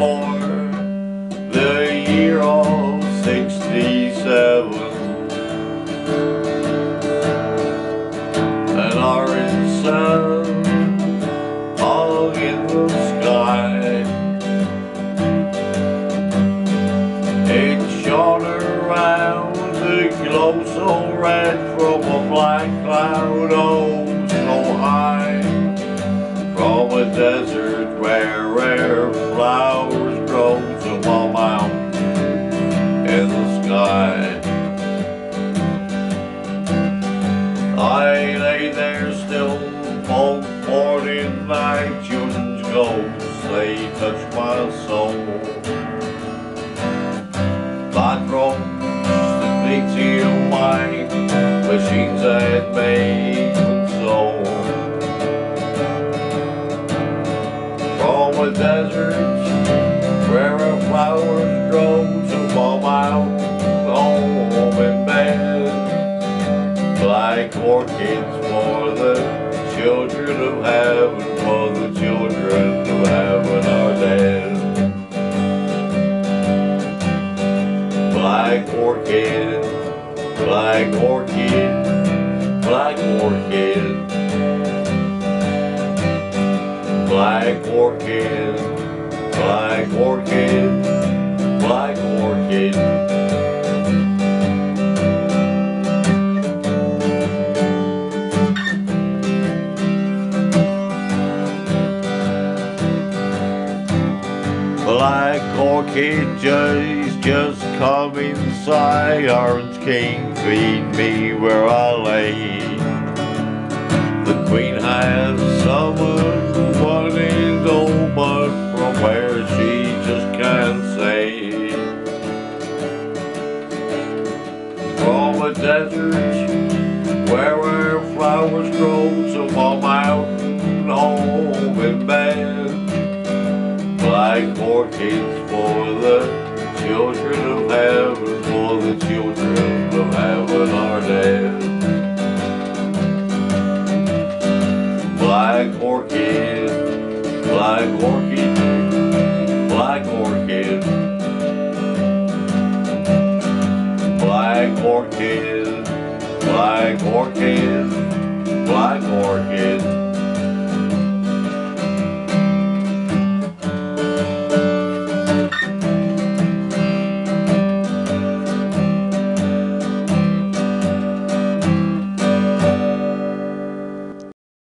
for the year of 67 An orange sun hung in the sky. It shone around the glow so red from a black cloud. Oh desert where rare flowers grow to a mountain in the sky I lay there still, both morning night, June's ghosts, they touch my soul. Like ropes that beats your mind, machines that make them like orchids for the children of heaven, for the children of heaven are dead. Black orchid, black orchid, black orchid, black orchid, black orchid, black orchid. Black orchids, just, come inside. Orange King feed me where I lay. The queen has summoned one and But from where she just can't say. From a desert where flowers grow like orchids for the children of heaven, for the children of heaven are dead. Black orchid, black orchid, black orchid, black orchid, black orchid, black orchid.